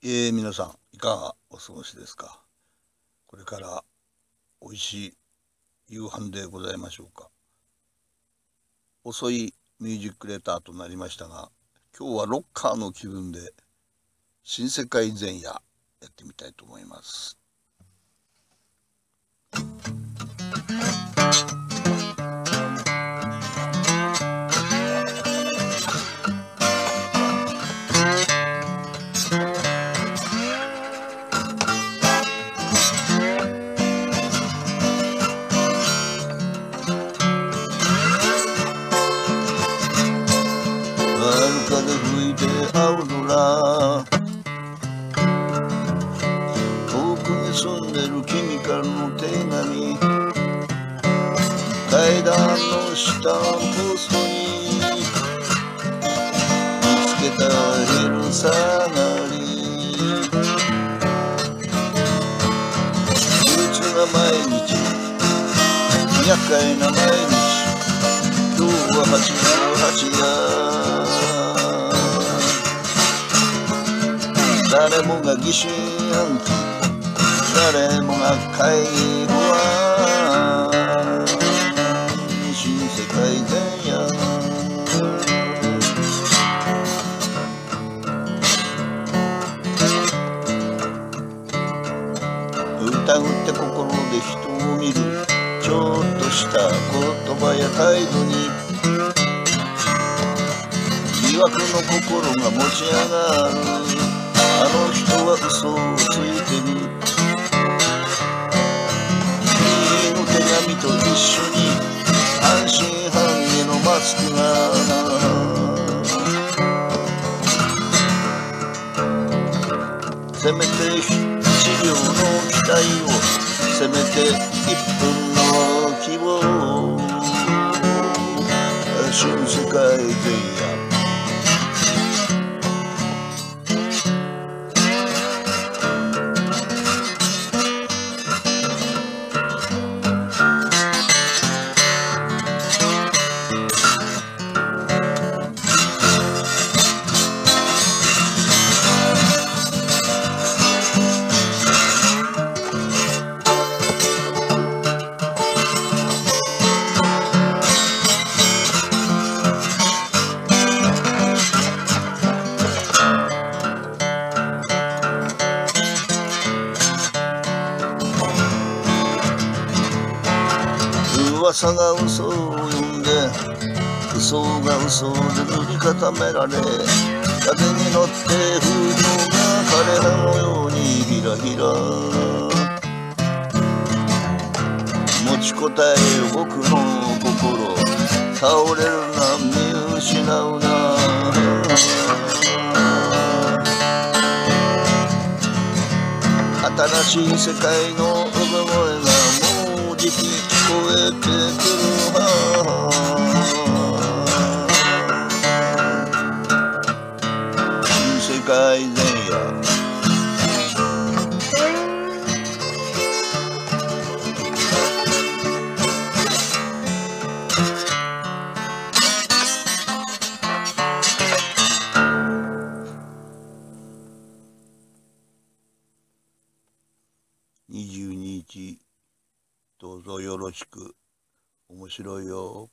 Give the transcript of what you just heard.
えー、皆さんいかがお過ごしですか？これから美味しい夕飯でございましょうか？遅いミュージックレターとなりましたが今日はロッカーの気分で新世界前夜やってみたいと思います。いて青空。遠くに住んでる君からの手紙。階段の下のポストに見つけた昼下がり。憂鬱な毎日。厄介な毎日。今日は88夜誰もが疑心暗鬼誰もが会議不安新世界前夜疑って心で人を見る。ちょっとした言葉や態度に。疑惑の心が持ち上がる。あの人は嘘をついてる君の手紙と一緒に半信半疑のマスクがせめて治療の期待をせめて一分の希望新世界前夜噂が嘘を呼んで嘘が嘘で塗り固められ風に乗って風情が彼らのようにひらひら。持ちこたえ僕の心倒れるな見失うな。新しい世界の産声がもうじき聞こえてくる世界前夜22日。どうぞよろしく面白いよ。